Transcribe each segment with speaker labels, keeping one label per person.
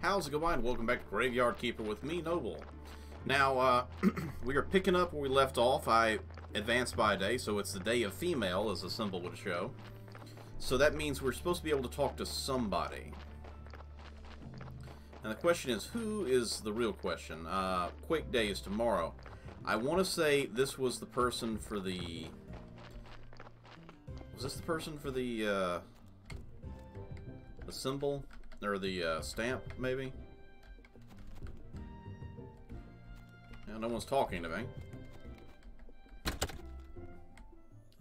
Speaker 1: How's it going? Welcome back to Graveyard Keeper with me, Noble. Now, uh, we are picking up where we left off. I advanced by a day, so it's the day of female, as the symbol would show. So that means we're supposed to be able to talk to somebody. And the question is, who is the real question? Uh, Quake Day is tomorrow. I want to say this was the person for the... Was this the person for the, uh, the symbol? Or the uh, stamp, maybe? Yeah, no one's talking to me.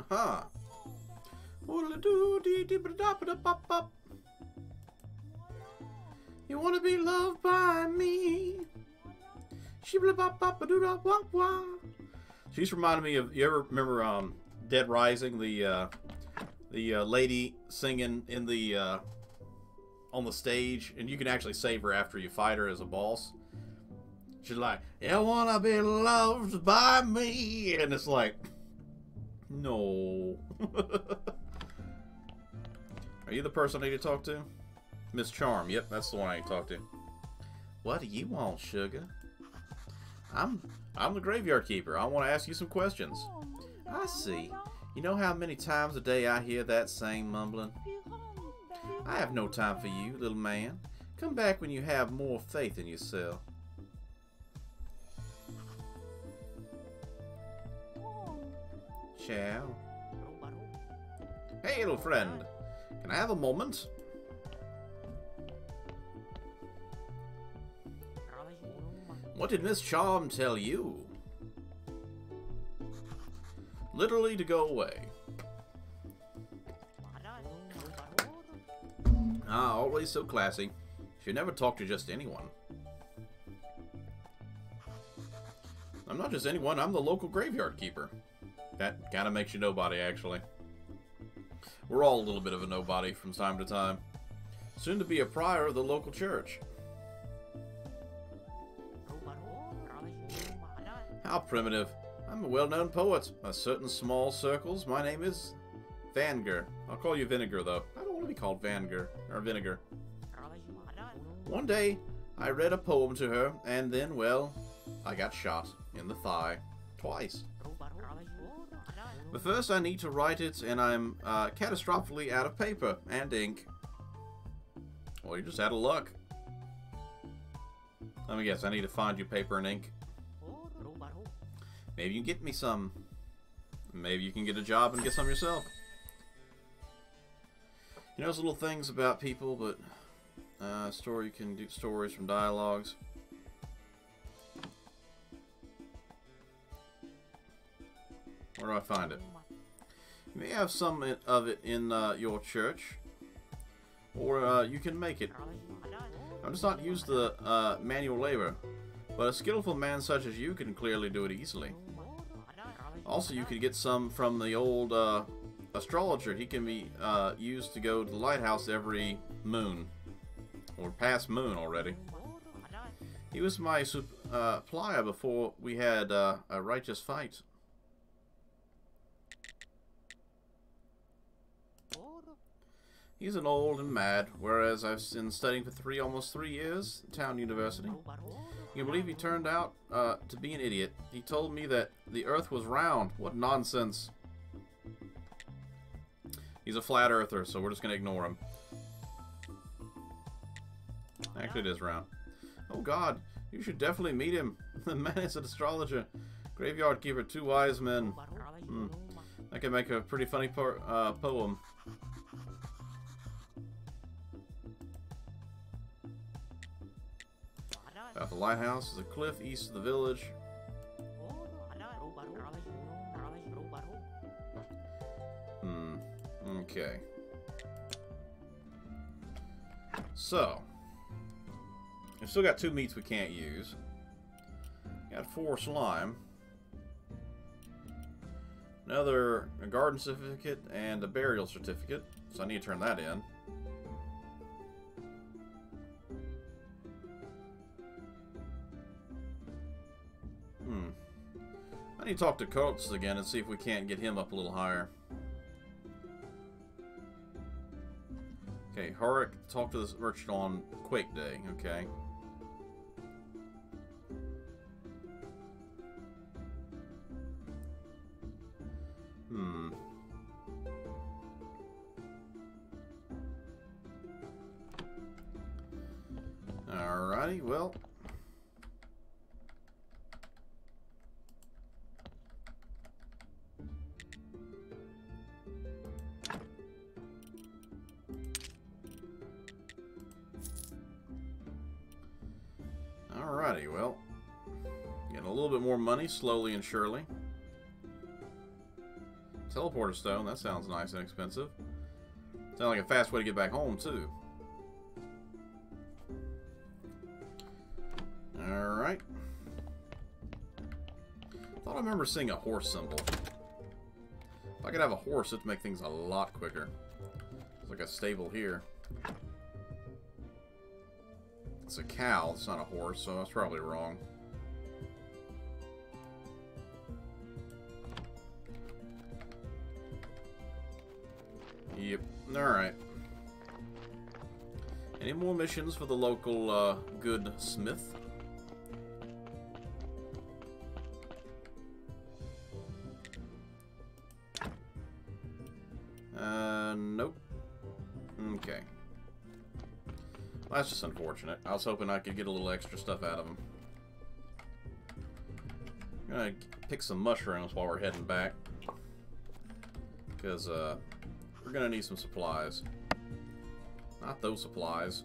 Speaker 1: Aha! You wanna be loved by me? She's reminding me of you ever remember um, Dead Rising the uh, the uh, lady singing in the uh, on the stage, and you can actually save her after you fight her as a boss. She's like, "You wanna be loved by me?" And it's like, no. Are you the person I need to talk to? Miss Charm. Yep, that's the one I need to talk to. What do you want, sugar? I'm I'm the graveyard keeper. I want to ask you some questions. I see. You know how many times a day I hear that same mumbling? I have no time for you, little man. Come back when you have more faith in yourself. Ciao. Hey, little friend. Can I have a moment? What did Miss Charm tell you? Literally to go away. Ah, always so classy. She never talked to just anyone. I'm not just anyone, I'm the local graveyard keeper. That kind of makes you nobody, actually. We're all a little bit of a nobody from time to time. Soon to be a prior of the local church. How primitive. I'm a well-known poet. A certain small circles, my name is Vanger. I'll call you Vinegar, though. I don't want to be called Vanger, or Vinegar. One day, I read a poem to her, and then, well, I got shot in the thigh. Twice. But first I need to write it, and I'm uh, catastrophically out of paper and ink. Well, you just out of luck. Let me guess, I need to find you paper and ink. Maybe you can get me some. Maybe you can get a job and get some yourself. You know those little things about people, but uh, story can do stories from dialogues. Where do I find it? You may have some of it in uh, your church, or uh, you can make it. I'm just not used to uh, manual labor, but a skillful man such as you can clearly do it easily. Also, you could get some from the old uh, astrologer. He can be uh, used to go to the lighthouse every moon, or past moon already. He was my supplier before we had a righteous fight. He's an old and mad, whereas I've been studying for three, almost three years Town University. You can believe he turned out uh, to be an idiot. He told me that the Earth was round. What nonsense. He's a flat earther, so we're just going to ignore him. Actually, it is round. Oh god, you should definitely meet him. The man is an astrologer. Graveyard keeper, two wise men. Hmm. I can make a pretty funny po uh, poem. About the lighthouse is a cliff east of the village. Okay. So. We've still got two meats we can't use. Got four slime. Another garden certificate and a burial certificate. So I need to turn that in. Hmm. I need to talk to Coates again and see if we can't get him up a little higher. Horik, talk to this merchant on Quake Day. Okay. Slowly and surely. Teleporter stone, that sounds nice and expensive. Sounds like a fast way to get back home, too. Alright. Thought I remember seeing a horse symbol. If I could have a horse, it'd make things a lot quicker. There's like a stable here. It's a cow, it's not a horse, so that's probably wrong. Yep, alright. Any more missions for the local uh, good smith? Uh, nope. Okay. That's just unfortunate. I was hoping I could get a little extra stuff out of them. I'm gonna pick some mushrooms while we're heading back. Because, uh, we're gonna need some supplies. Not those supplies.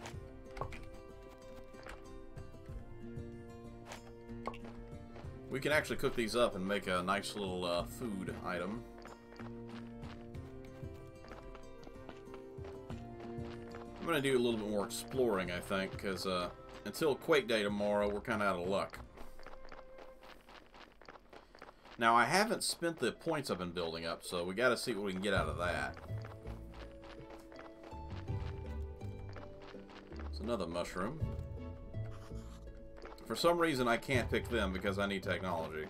Speaker 1: We can actually cook these up and make a nice little uh, food item. I'm going to do a little bit more exploring, I think, because uh, until Quake Day tomorrow, we're kind of out of luck. Now, I haven't spent the points I've been building up, so we got to see what we can get out of that. Another mushroom. For some reason, I can't pick them because I need technology.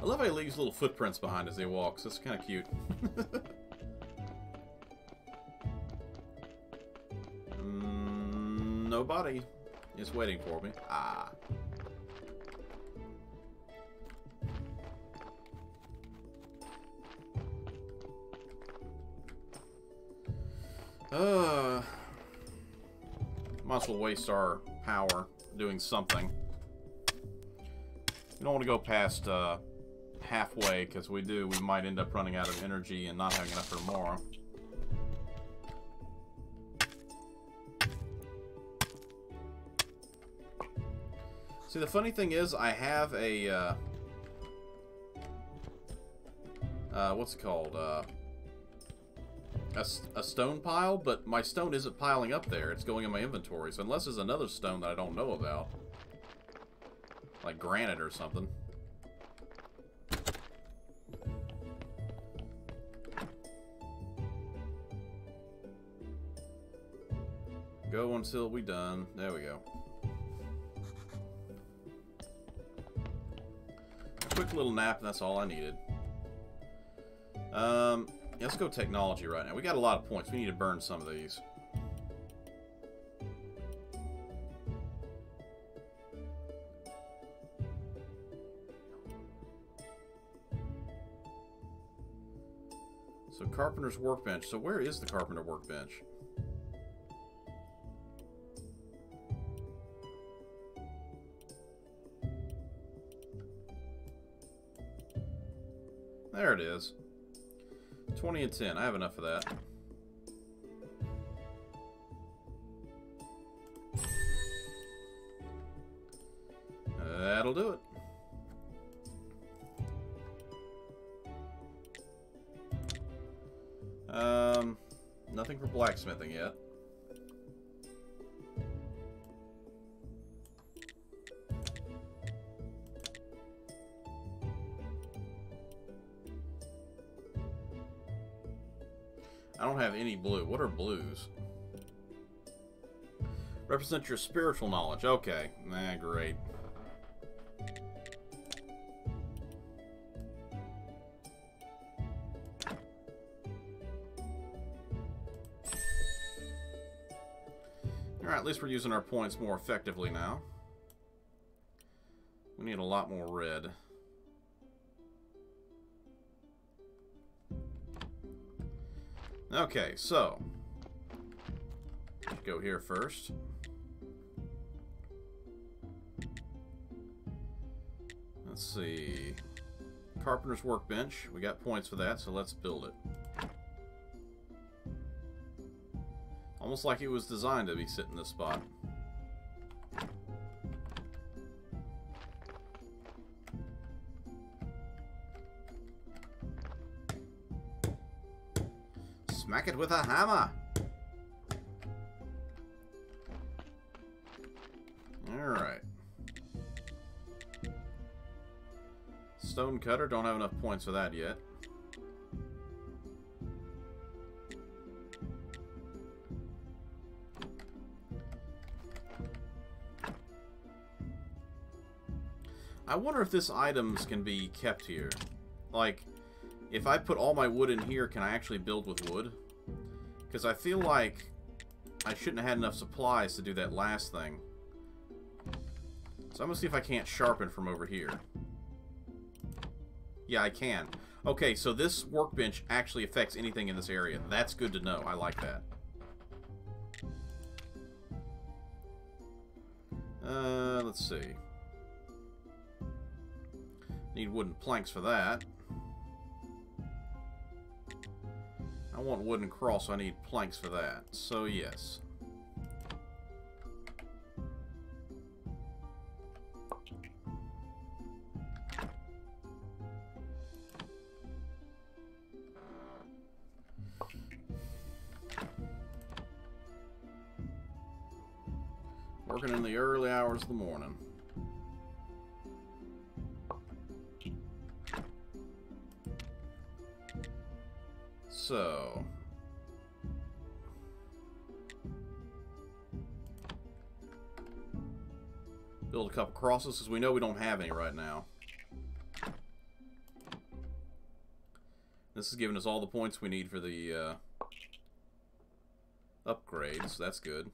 Speaker 1: I love how he leaves little footprints behind as he walks. That's kind of cute. nobody is waiting for me. Ah. Uh, might as well waste our power doing something. We don't want to go past uh, halfway, because we do, we might end up running out of energy and not having enough for tomorrow. See, the funny thing is, I have a, uh, uh, what's it called, uh, a, a stone pile, but my stone isn't piling up there. It's going in my inventory. So unless there's another stone that I don't know about, like granite or something. Go until we done. There we go. A quick little nap, and that's all I needed. Um, yeah, let's go technology right now. We got a lot of points. We need to burn some of these. So Carpenter's Workbench. So where is the Carpenter Workbench? There it is. 20 and 10. I have enough of that. That'll do it. Um, nothing for blacksmithing yet. I don't have any blue. What are blues? Represent your spiritual knowledge. Okay. Nah, great. Alright, at least we're using our points more effectively now. We need a lot more red. Okay, so. Go here first. Let's see. Carpenter's Workbench. We got points for that, so let's build it. Almost like it was designed to be sitting this spot. It with a hammer! Alright. Stone cutter, don't have enough points for that yet. I wonder if this items can be kept here. Like, if I put all my wood in here, can I actually build with wood? Because I feel like I shouldn't have had enough supplies to do that last thing. So I'm going to see if I can't sharpen from over here. Yeah, I can. Okay, so this workbench actually affects anything in this area. That's good to know. I like that. Uh, let's see. Need wooden planks for that. Want wooden cross, I need planks for that. So, yes. Working in the early hours of the morning. So... Build a couple crosses, because we know we don't have any right now. This is giving us all the points we need for the uh, upgrades. That's good.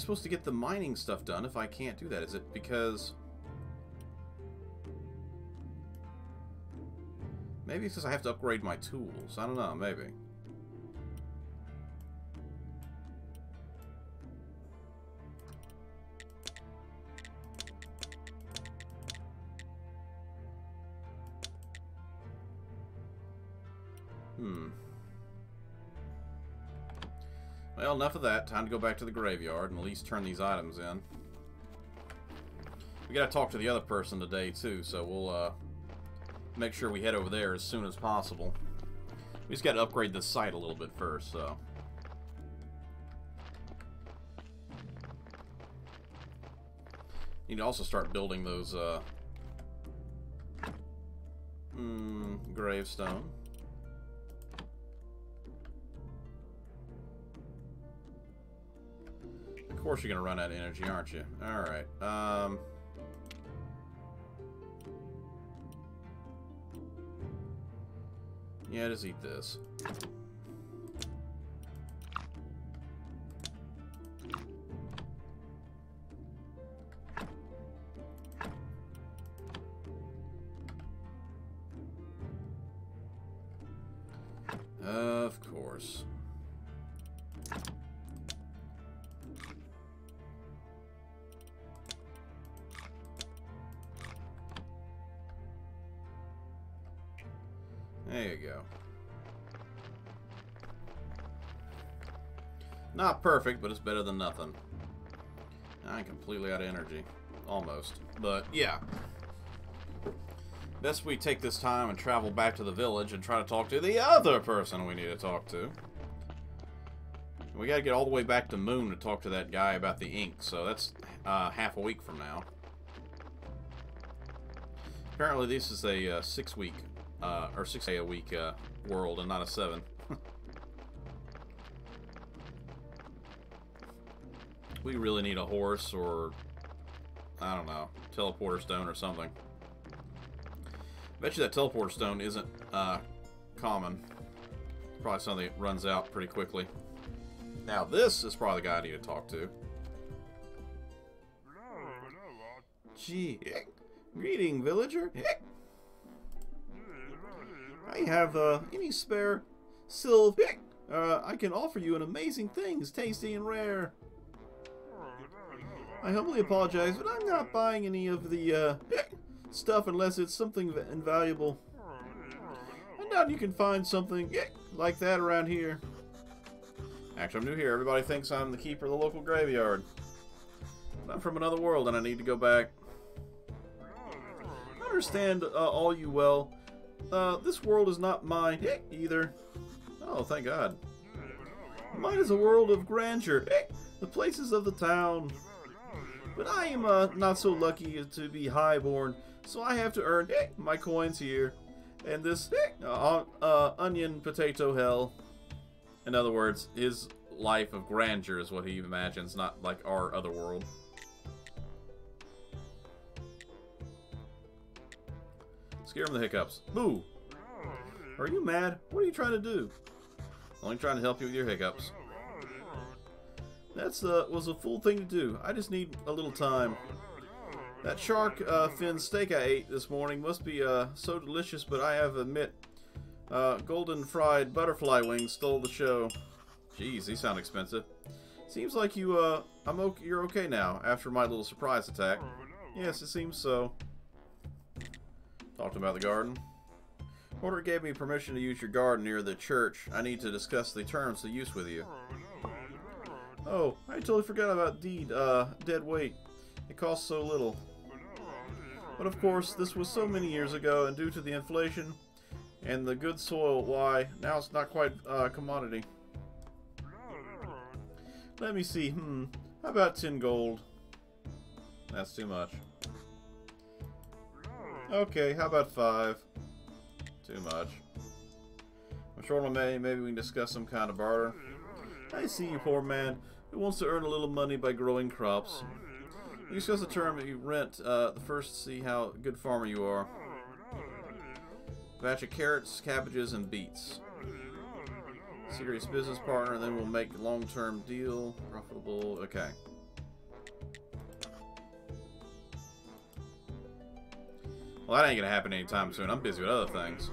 Speaker 1: Supposed to get the mining stuff done if I can't do that? Is it because... Maybe it's because I have to upgrade my tools. I don't know, maybe. Hmm. Well, enough of that. Time to go back to the graveyard and at least turn these items in. We gotta talk to the other person today, too, so we'll, uh, make sure we head over there as soon as possible. We just gotta upgrade the site a little bit first, so... Need to also start building those, uh... Mm, gravestone. Course you're going to run out of energy, aren't you? Alright. Um... Yeah, just eat this. Of course. Not perfect, but it's better than nothing. I'm completely out of energy. Almost. But, yeah. Best we take this time and travel back to the village and try to talk to the other person we need to talk to. We gotta get all the way back to Moon to talk to that guy about the ink, so that's uh, half a week from now. Apparently this is a uh, six week, uh, or six day a week uh, world and not a seven. We really need a horse or, I don't know, teleporter stone or something. I bet you that teleporter stone isn't uh, common. Probably something that runs out pretty quickly. Now this is probably the guy I need to talk to. Gee, greeting, villager. I have uh, any spare silv. Uh, I can offer you an amazing things, tasty and rare. I humbly apologize, but I'm not buying any of the uh, stuff unless it's something invaluable. I doubt you can find something like that around here. Actually, I'm new here. Everybody thinks I'm the keeper of the local graveyard. But I'm from another world and I need to go back. I understand uh, all you well. Uh, this world is not mine either. Oh, thank God. Mine is a world of grandeur. The places of the town. But I am uh, not so lucky to be highborn, so I have to earn my coins here. And this uh, uh, onion potato hell. In other words, his life of grandeur is what he imagines, not like our other world. Scare him the hiccups. Boo! Are you mad? What are you trying to do? Only trying to help you with your hiccups. That's uh, was a fool thing to do. I just need a little time. That shark uh, fin steak I ate this morning must be uh, so delicious, but I have to admit, uh, golden fried butterfly wings stole the show. Jeez, these sound expensive. Seems like you, uh, I'm okay, you're okay now after my little surprise attack. Yes, it seems so. Talked about the garden. Porter gave me permission to use your garden near the church. I need to discuss the terms of use with you. Oh, I totally forgot about deed, uh, dead weight. It costs so little. But of course, this was so many years ago, and due to the inflation and the good soil, why, now it's not quite a uh, commodity. Let me see, hmm, how about 10 gold? That's too much. Okay, how about 5? Too much. I'm sure may, maybe we can discuss some kind of barter. I see you, poor man, who wants to earn a little money by growing crops. You discuss the term you rent uh, the first to see how good farmer you are. Batch of carrots, cabbages, and beets. Serious business partner, then we'll make a long-term deal. Profitable, okay. Well, that ain't gonna happen anytime soon. I'm busy with other things.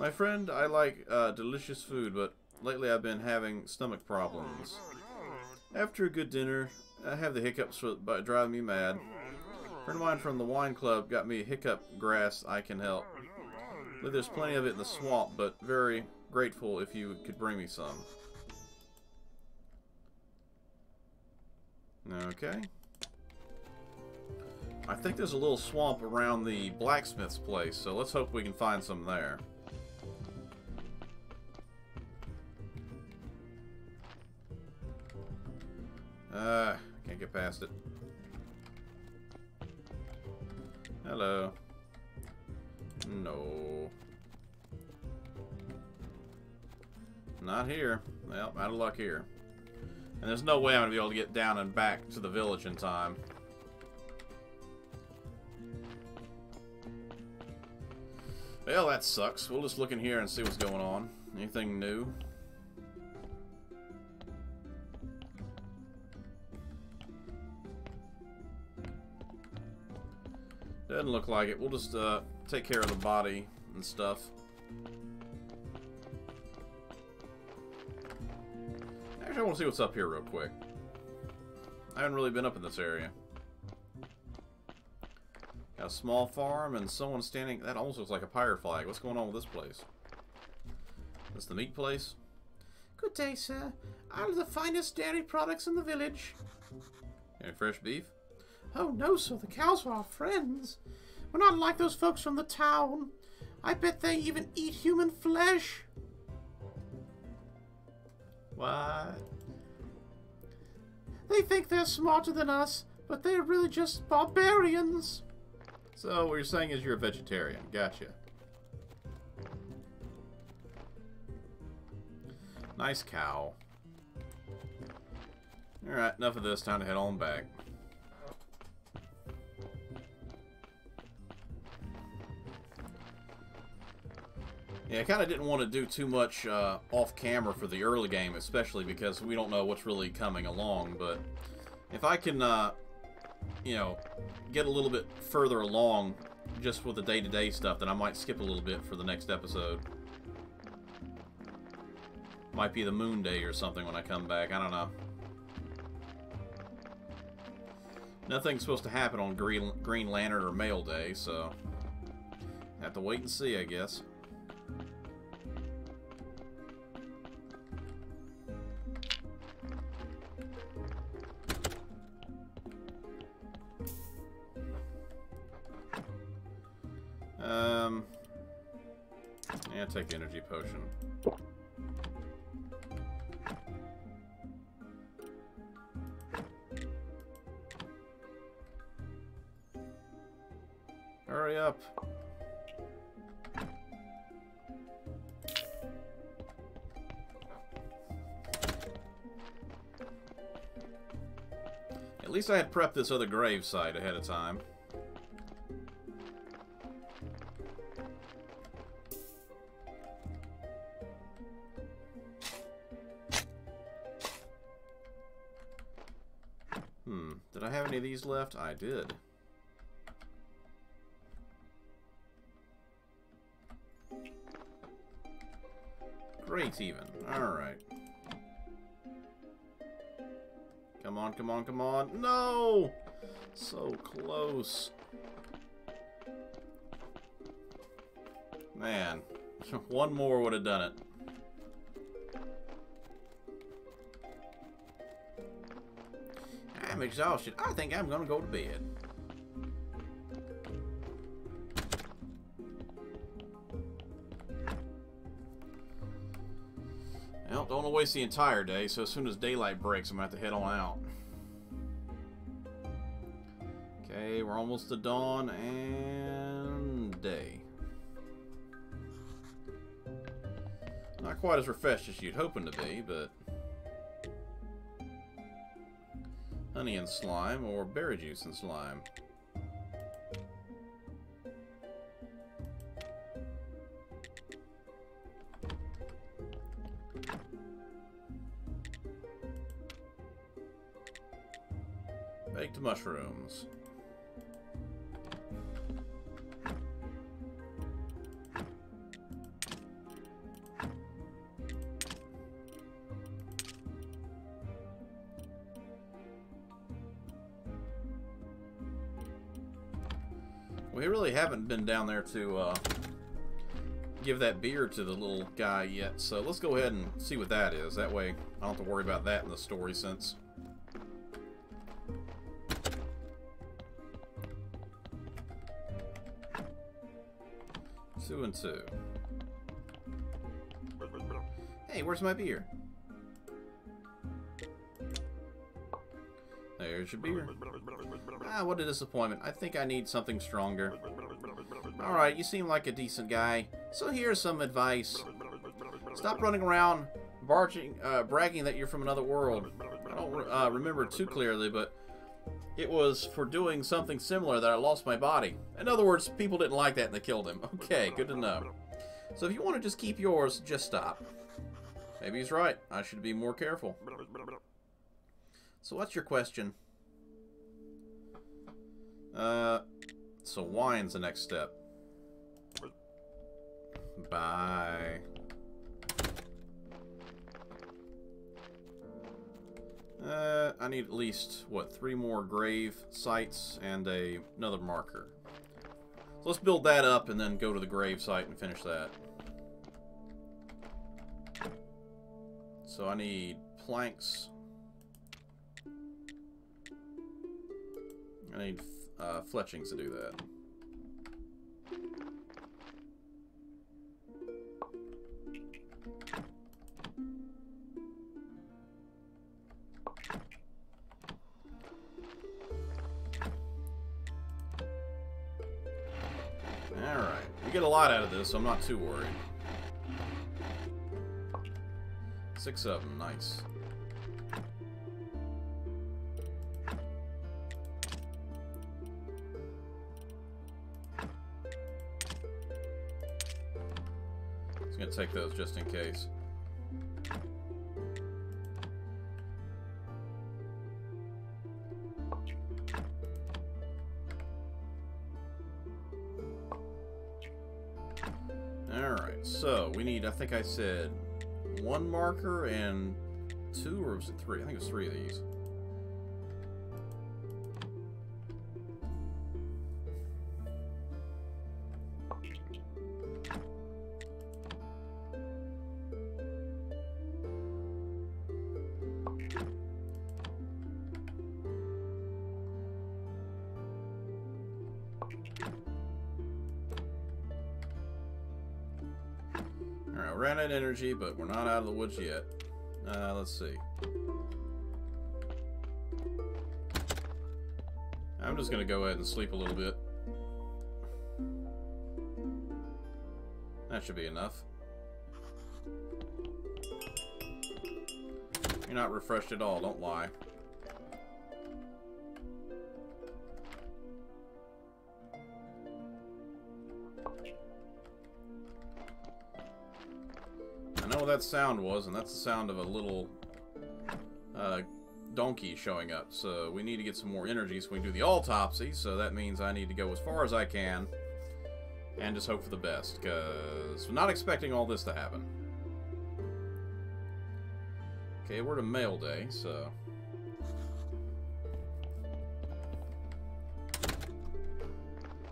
Speaker 1: My friend, I like uh, delicious food, but lately I've been having stomach problems. After a good dinner, I have the hiccups by driving me mad. A friend of mine from the wine club got me hiccup grass I can help. There's plenty of it in the swamp, but very grateful if you could bring me some. Okay. I think there's a little swamp around the blacksmith's place, so let's hope we can find some there. Uh, can't get past it. Hello. No. Not here. Well, out of luck here. And there's no way I'm going to be able to get down and back to the village in time. Well, that sucks. We'll just look in here and see what's going on. Anything new? Doesn't look like it. We'll just uh, take care of the body and stuff. Actually, I want to see what's up here real quick. I haven't really been up in this area. Got a small farm and someone standing... That almost looks like a pirate flag. What's going on with this place? This the meat place?
Speaker 2: Good day, sir. All the finest dairy products in the village.
Speaker 1: Any fresh beef?
Speaker 2: Oh, no, sir. The cows are our friends. We're not like those folks from the town. I bet they even eat human flesh.
Speaker 1: What?
Speaker 2: They think they're smarter than us, but they're really just barbarians.
Speaker 1: So what you're saying is you're a vegetarian. Gotcha. Nice cow. Alright, enough of this. Time to head on back. Yeah, I kind of didn't want to do too much uh, off camera for the early game, especially because we don't know what's really coming along. But if I can, uh, you know, get a little bit further along just with the day-to-day -day stuff, then I might skip a little bit for the next episode. Might be the moon day or something when I come back. I don't know. Nothing's supposed to happen on Green, Green Lantern or Mail Day, so... Have to wait and see, I guess. Take energy potion. Hurry up. At least I had prepped this other grave site ahead of time. These left? I did. Great even. Alright. Come on, come on, come on. No! So close. Man. One more would have done it. I'm exhausted. I think I'm to go to bed. Well, don't want to waste the entire day, so as soon as daylight breaks, I'm to have to head on out. Okay, we're almost to dawn and day. Not quite as refreshed as you'd hoping to be, but... Honey and slime, or berry juice and slime. Baked mushrooms. Been down there to uh, give that beer to the little guy yet, so let's go ahead and see what that is. That way I don't have to worry about that in the story since Two and two. Hey, where's my beer? There's your beer. Ah, what a disappointment. I think I need something stronger. Alright, you seem like a decent guy. So here's some advice. Stop running around barging, uh, bragging that you're from another world. I don't uh, remember too clearly, but it was for doing something similar that I lost my body. In other words, people didn't like that and they killed him. Okay, good to know. So if you want to just keep yours, just stop. Maybe he's right. I should be more careful. So what's your question? Uh, so wine's the next step. Bye. Uh, I need at least, what, three more grave sites and a, another marker. So let's build that up and then go to the grave site and finish that. So I need planks. I need uh, fletchings to do that. So I'm not too worried. Six of them, nice. Just gonna take those just in case. I I said one marker and two, or was it three? I think it was three of these. Energy, but we're not out of the woods yet. Uh, let's see. I'm just gonna go ahead and sleep a little bit. That should be enough. You're not refreshed at all, don't lie. Know what that sound was, and that's the sound of a little uh, donkey showing up. So we need to get some more energy so we can do the autopsy. So that means I need to go as far as I can and just hope for the best, because I'm not expecting all this to happen. Okay, we're to mail day, so...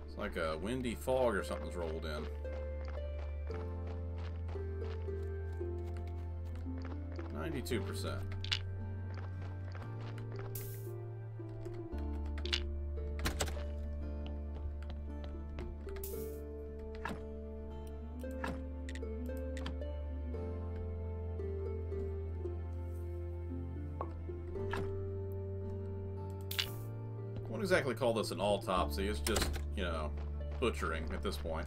Speaker 1: It's like a windy fog or something's rolled in. Ninety-two percent. wouldn't exactly call this an autopsy. It's just, you know, butchering at this point.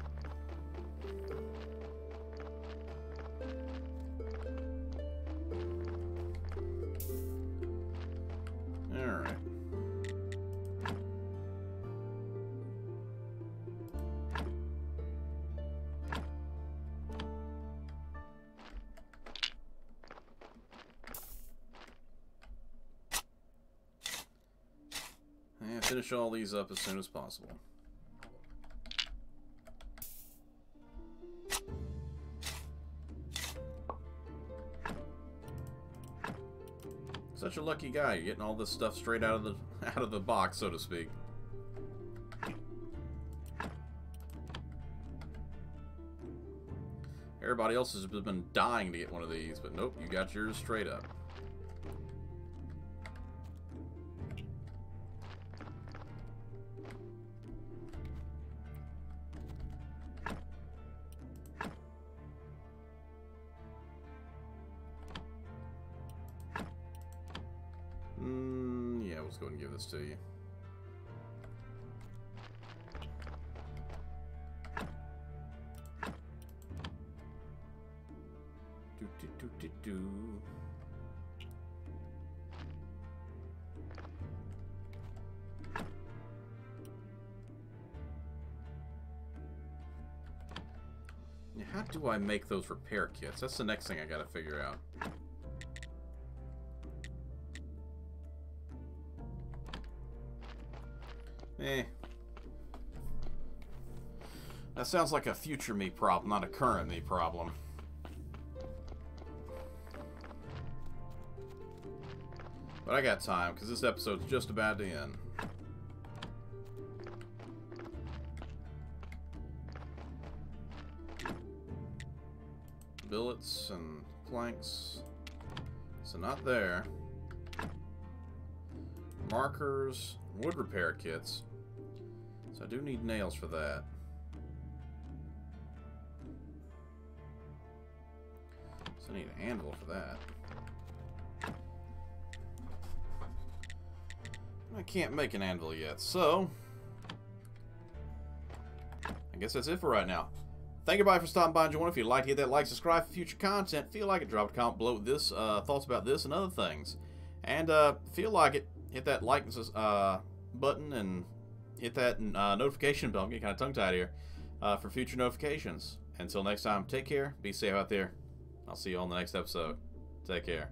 Speaker 1: Finish all these up as soon as possible. Such a lucky guy, You're getting all this stuff straight out of the out of the box, so to speak. Everybody else has been dying to get one of these, but nope, you got yours straight up. Let's go and give this to you. Do, do, do, do, do. How do I make those repair kits? That's the next thing I gotta figure out. Sounds like a future me problem, not a current me problem. But I got time, because this episode's just about to end. Billets and planks. So not there. Markers, wood repair kits. So I do need nails for that. I need an anvil for that. I can't make an anvil yet, so... I guess that's it for right now. thank you everybody for stopping by and joining. If you'd like to hit that like, subscribe for future content, feel like it, drop a comment below with this, uh, thoughts about this and other things. And uh, feel like it, hit that like uh, button and hit that uh, notification bell. I'm getting kind of tongue-tied here. Uh, for future notifications. Until next time, take care. Be safe out there. I'll see you on the next episode. Take care.